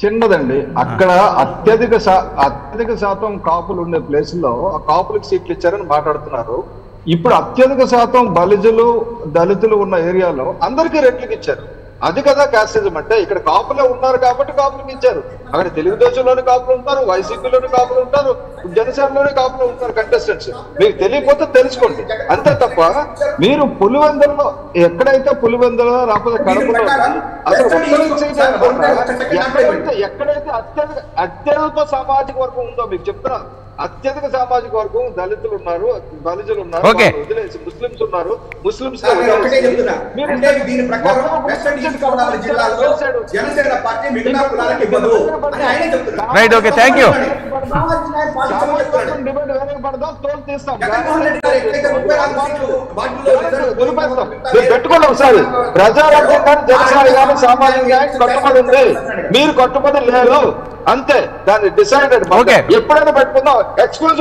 చిన్నదండి. అక్కడ అత్యధిక అత్యధిక శాతం కాపులు ఉండే ప్లేస్లో ఆ కాపులకు సీట్లు ఇచ్చారని మాట్లాడుతున్నారు. ఇప్పుడు అత్యధిక శాతం బలిజులు దళితులు ఉన్న ఏరియాలో అందరికీ రెట్లకి ఇచ్చారు. అది కదా క్యాస్టిజం. అంటే ఇక్కడ కాపులే ఉన్నారు కాబట్టి కాపులకు ఇచ్చారు అక్కడ తెలుగుదేశంలోని కాపులు ఉంటారు వైసీపీలోని కాపులు ఉంటారు జనసేనలోని కాపులు ఉంటారు కంటెస్టెంట్స్ మీకు తెలియకపోతే తెలుసుకోండి. అంతే తప్ప మీరు పులివెందులలో ఎక్కడైతే పులివెందులో రాకపోతే కడపలో అసలు ఎక్కడైతే ఎక్కడైతే అత్యధిక అత్యధిక సామాజిక వర్గం ఉందో మీకు చెప్తున్నా అత్యధిక సామాజిక వర్గం దళితులు ఉన్నారు బలిజులు ఉన్నారు వదిలేసి ముస్లింస్ ఉన్నారు. ముస్లింస్ సార్, నేను ఒకటే చెప్తున్నా. అంటే దీని ప్రకారం వెస్టర్న్ ఈస్ట్ గోదావరి జిల్లాలో జనసేన పార్టీ మిగతా కులాలకు ఇవ్వదు అని ఆయనే చెప్తున్నారు. Right okay thank you. Debate వెనకబడదాం తోలు తీస్తాం పెట్టుకోండి ఒకసారి. ప్రజారాజ్యం కానీ జనసేన కానీ సామాజిక న్యాయం కట్టుబడి ఉంది. మీరు కట్టుబడి లేరు. అంతే దాన్ని డిసైడెడ్. ఎప్పుడైనా పెట్టుకుందాం ఎక్స్క్లూజివ్